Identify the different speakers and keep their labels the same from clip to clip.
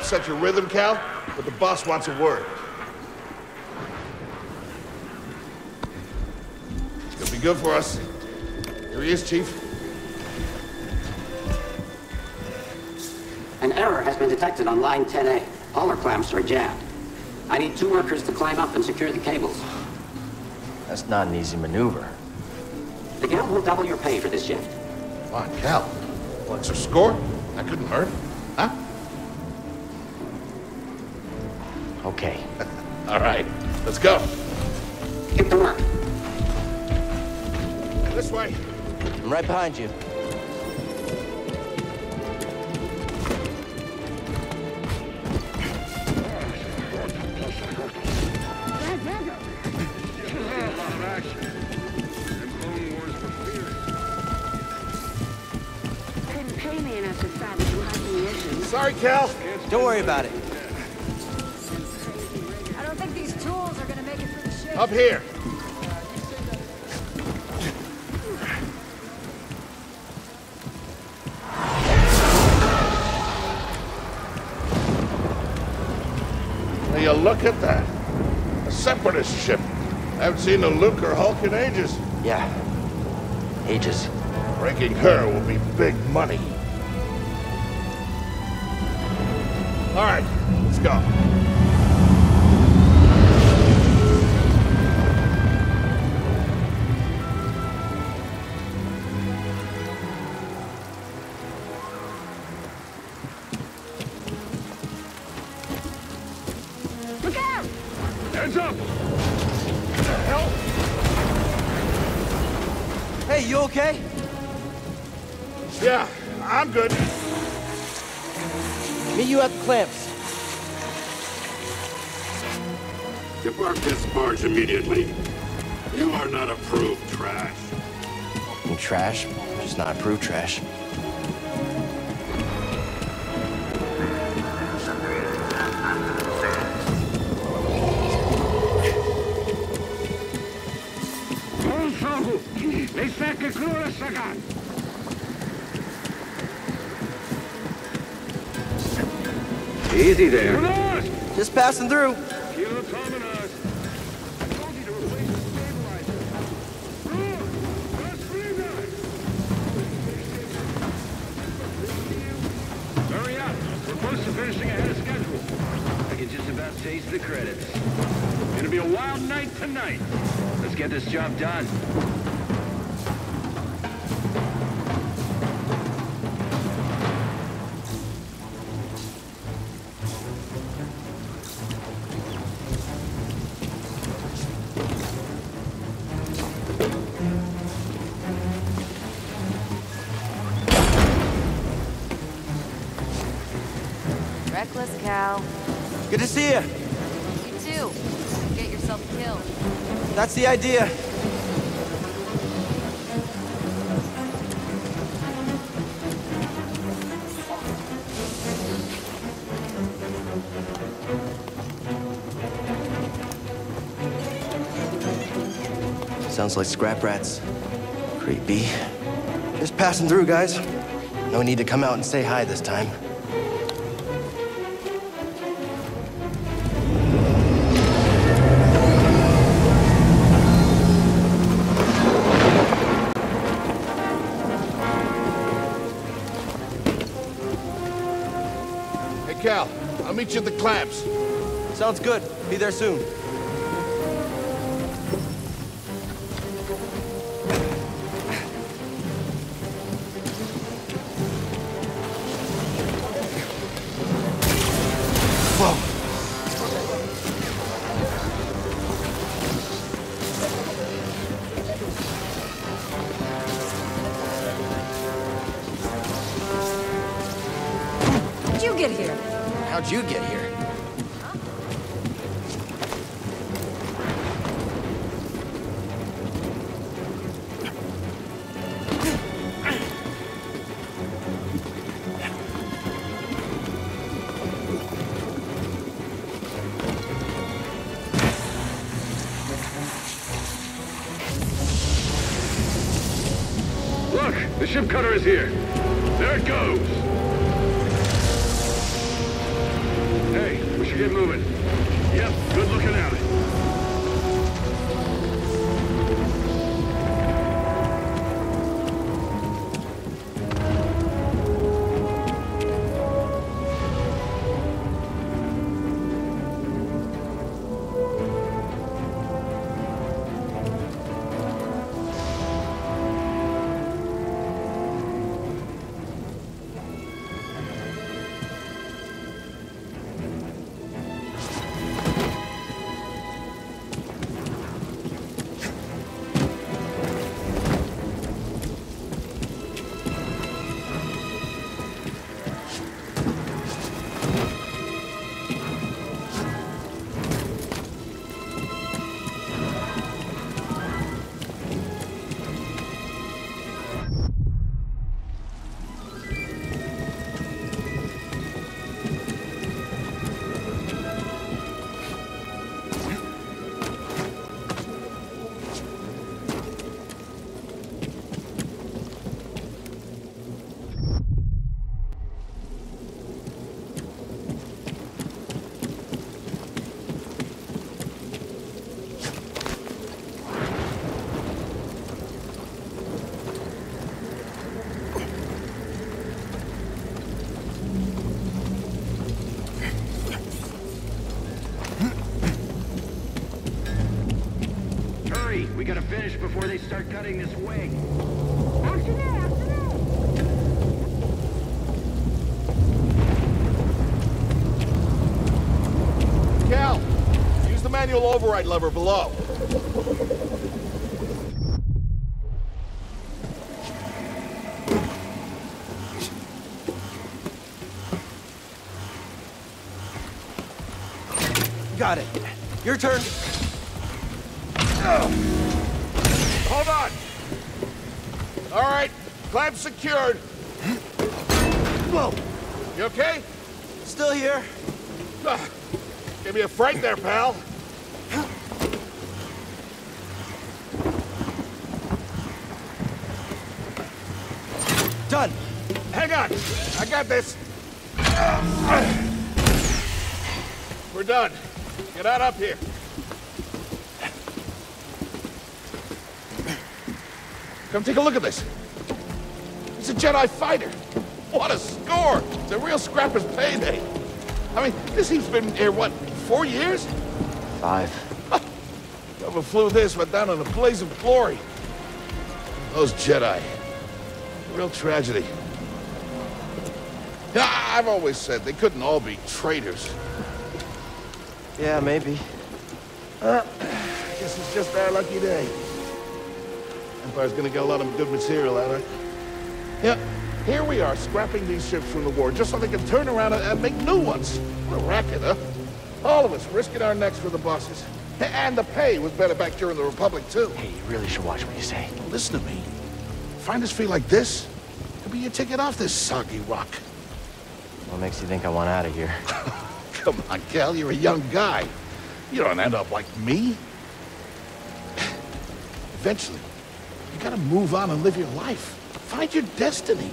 Speaker 1: want upset your rhythm, Cal, but the boss wants a word. It's gonna be good for us. Here he is, Chief.
Speaker 2: An error has been detected on line 10A. All our clamps are jammed. I need two workers to climb up and secure the cables.
Speaker 3: That's not an easy maneuver.
Speaker 2: The guild will double your pay for this shift.
Speaker 1: Come on, Cal. What's your score? That couldn't hurt.
Speaker 3: Okay.
Speaker 1: All right, let's go.
Speaker 2: Get to work.
Speaker 1: This way.
Speaker 3: I'm right behind you.
Speaker 4: Couldn't pay me enough to salvage some high issues.
Speaker 1: Sorry, Cal.
Speaker 3: Don't worry about it.
Speaker 1: Up here. Now you look at that. A separatist ship. I haven't seen a Lucrehulk in ages.
Speaker 3: Yeah. Ages.
Speaker 1: Breaking her will be big money. All right, let's go.
Speaker 5: Depart this barge immediately. You are not approved trash.
Speaker 3: And trash, just not approved trash.
Speaker 5: Easy there.
Speaker 3: Just passing through.
Speaker 6: This job done.
Speaker 7: Reckless cow.
Speaker 3: Good to see you.
Speaker 7: You too. Get yourself killed.
Speaker 3: That's the idea. Sounds like scrap rats. Creepy. Just passing through, guys. No need to come out and say hi this time.
Speaker 1: I'll meet you at the clamps.
Speaker 3: Sounds good. Be there soon. Whoa.
Speaker 4: How'd you get here?
Speaker 3: How'd you get here? Hurry, we gotta finish before they start cutting this wing.
Speaker 1: Cal, use the manual override lever below.
Speaker 8: Got it. Your turn.
Speaker 1: Hold on. All right, clamp secured.
Speaker 8: Whoa.
Speaker 1: You okay?
Speaker 8: Still here.
Speaker 1: Give me a fright there, pal.
Speaker 8: Done.
Speaker 1: Hang on. I got this. We're done. Get out up here. Come take a look at this. It's a Jedi fighter. What a score! It's a real scrapper's payday. I mean, this thing's been here, what, four years?
Speaker 8: Five.
Speaker 1: Whoever flew this went down in a blaze of glory. Those Jedi. Real tragedy. Yeah, I've always said they couldn't all be traitors.
Speaker 8: Yeah, maybe.
Speaker 1: Uh, guess it's just our lucky day. Empire's gonna get a lot of good material out of it. Yeah, here we are, scrapping these ships from the war just so they can turn around and, and make new ones. What a racket, huh? All of us risking our necks for the bosses. And the pay was better back during the Republic, too.
Speaker 8: Hey, you really should watch what you say.
Speaker 1: Listen to me. Find us free like this, could be your ticket off this soggy rock.
Speaker 8: What makes you think I want out of here?
Speaker 1: Come on, Cal, you're a young guy. You don't end up like me. Eventually, you gotta move on and live your life. Find your destiny.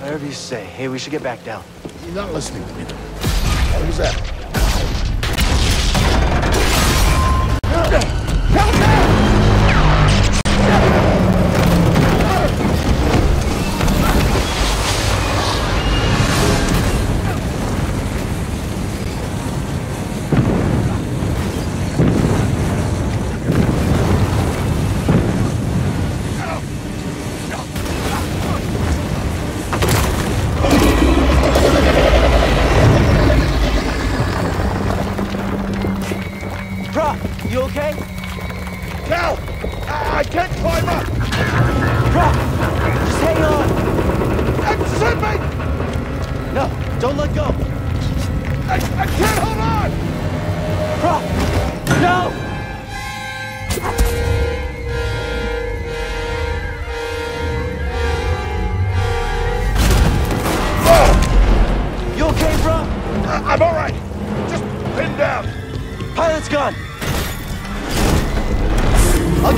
Speaker 8: Whatever you say. Hey, we should get back down.
Speaker 1: You're not listening to me. What was that?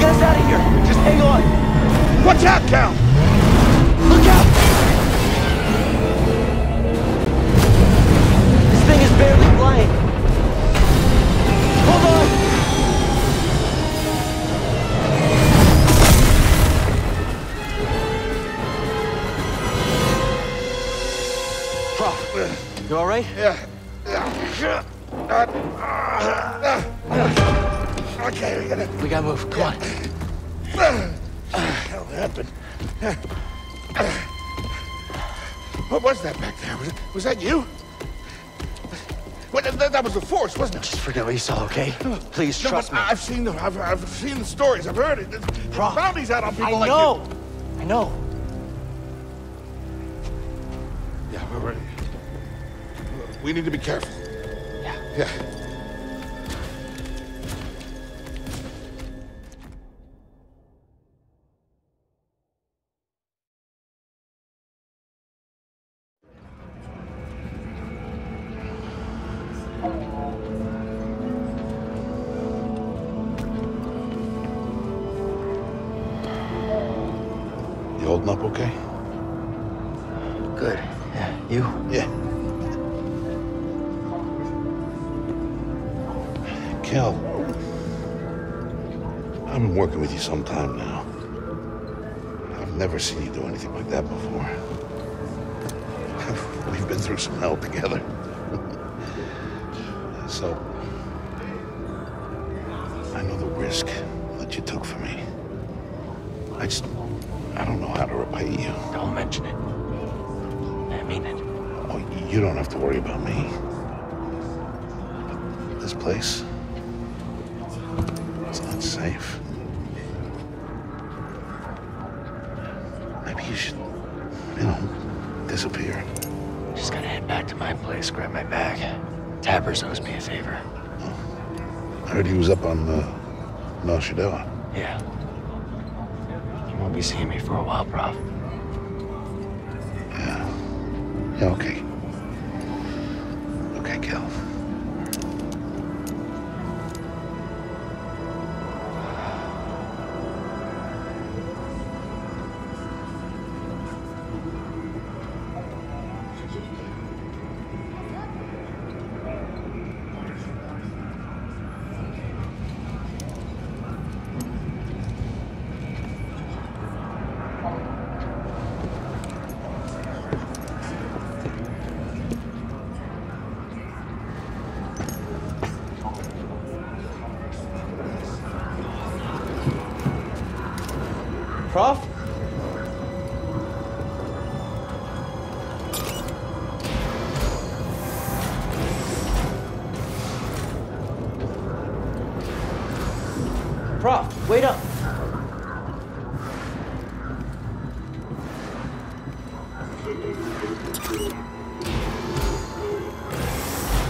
Speaker 8: Get us out of here. Just hang on.
Speaker 1: Watch out, Cal!
Speaker 8: Look out! This thing is barely flying. Hold on! Prauf, you all right?
Speaker 1: Yeah. Okay, we gotta.
Speaker 8: We gotta move. Come on.
Speaker 1: What happened? What was that back there? Was, was that you? Well, that, that was the force, wasn't it?
Speaker 8: Just forget what you saw, okay? Please
Speaker 1: No,
Speaker 8: trust me.
Speaker 1: I've seen the I've, I've seen the stories. I've heard it.
Speaker 8: Prauf,
Speaker 1: bounties out on people
Speaker 8: I
Speaker 1: like
Speaker 8: know. I know.
Speaker 1: Yeah, we're ready. We need to be careful.
Speaker 8: Yeah.
Speaker 1: Yeah. You holding up okay?
Speaker 8: Good. Yeah. You?
Speaker 1: Yeah. Kel, I've been working with you some time now. I've never seen you do anything like that before. We've been through some hell together. so, I know the risk that you took for me. I just, I don't know how to repay you.
Speaker 8: Don't mention it. I mean it.
Speaker 1: Oh, you don't have to worry about me. This place, it's not safe. Maybe you should, you know, disappear.
Speaker 8: Just gotta head back to my place, grab my bag. Tappers owes me a favor.
Speaker 1: I heard he was up on uh, Nar
Speaker 8: Yeah. Be seeing me for a while, Prauf.
Speaker 1: Yeah, okay. Okay,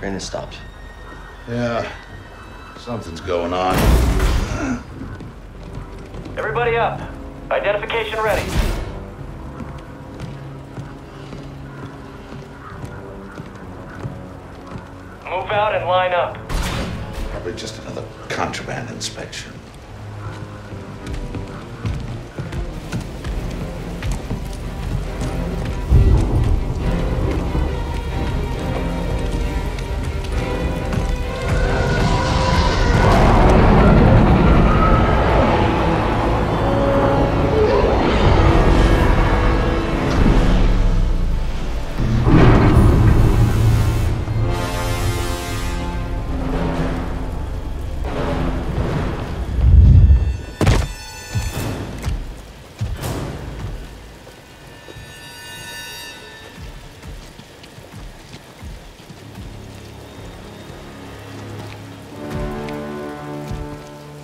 Speaker 8: Train has stopped.
Speaker 1: Yeah, something's going on.
Speaker 9: Everybody up. Identification ready. Move out and line up.
Speaker 1: Probably just another contraband inspection.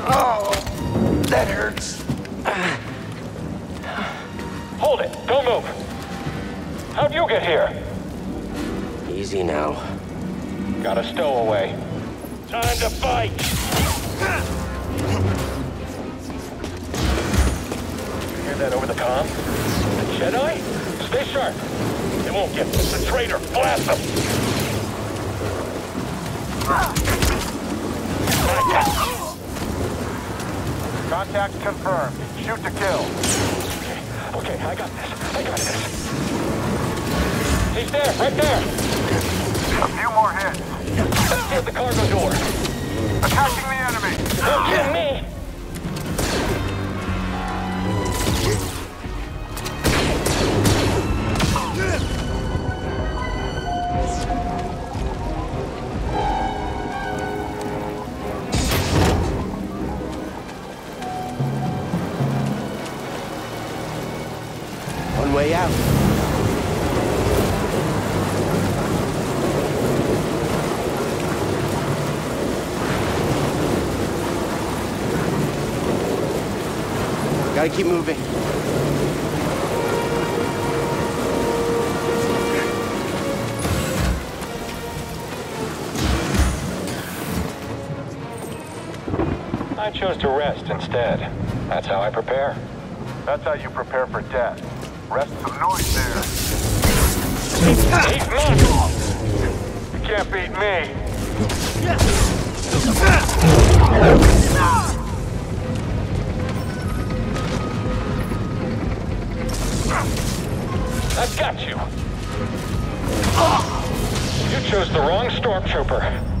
Speaker 8: Oh, that hurts.
Speaker 9: Hold it! Don't move! How'd you get here?
Speaker 8: Easy now.
Speaker 9: Got a stowaway. Time to fight! Hear that over the comm? The Jedi? Stay sharp. They won't get the traitor. Blast them!
Speaker 5: Contact confirmed. Shoot to kill.
Speaker 9: Okay, I got this. I got this. He's there, right there.
Speaker 5: A few more hits.
Speaker 9: Here's the cargo door.
Speaker 5: Attacking the enemy.
Speaker 9: Don't kill me.
Speaker 8: Keep moving.
Speaker 9: I chose to rest instead. That's how I prepare.
Speaker 5: That's how you prepare for death. Rest some noise there.
Speaker 9: He's mine!
Speaker 5: You can't beat me.
Speaker 9: Got you. You chose the wrong stormtrooper.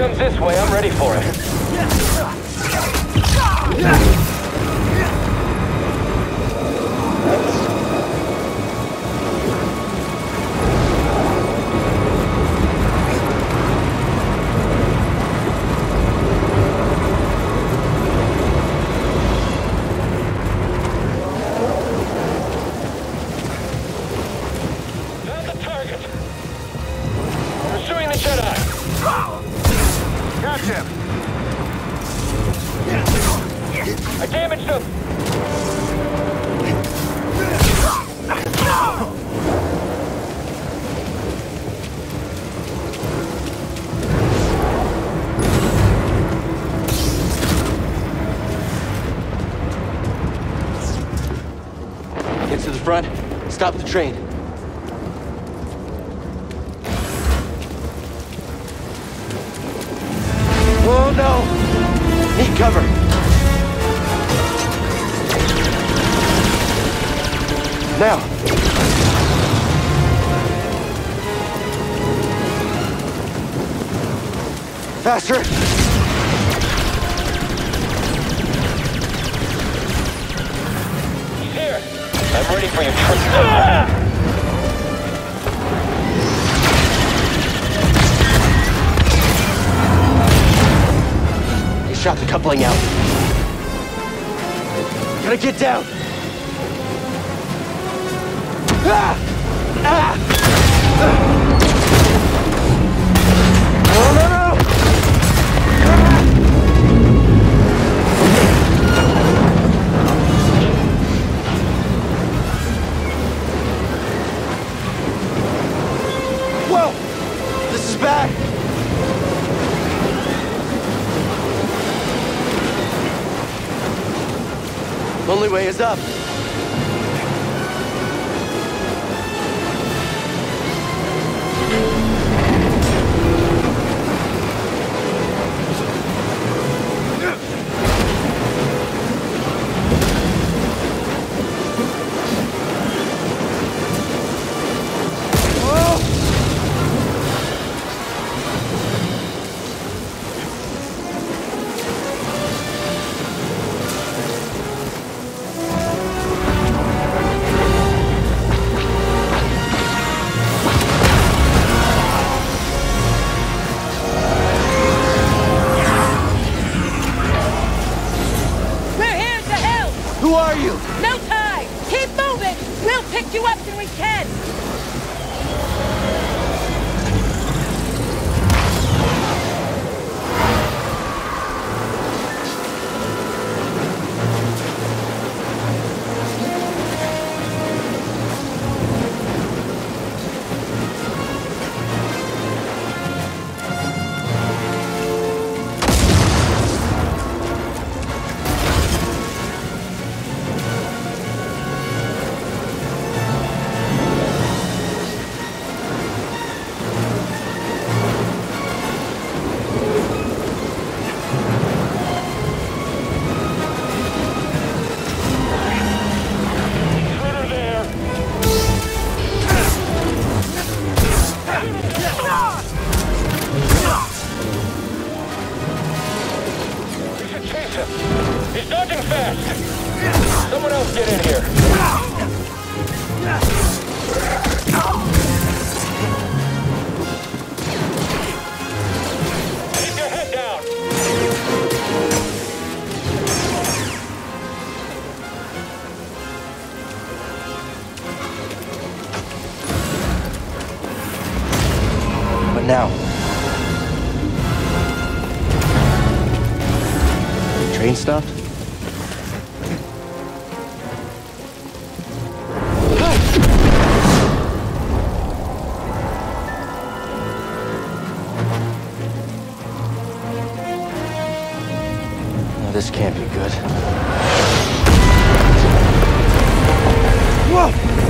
Speaker 9: comes
Speaker 8: this way, I'm ready for it. Train. Oh no! Need cover. Now. Faster.
Speaker 9: I'm ready for you. Ah!
Speaker 8: They shot the coupling out. Gotta get down. Ah! Ah! Only way is up. This can't be good. Whoa!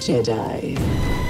Speaker 10: Jedi.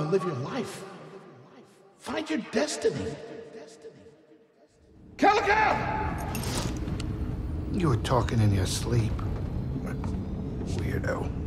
Speaker 1: live your life. Find your destiny. Calico!
Speaker 11: You were talking in your sleep. Weirdo.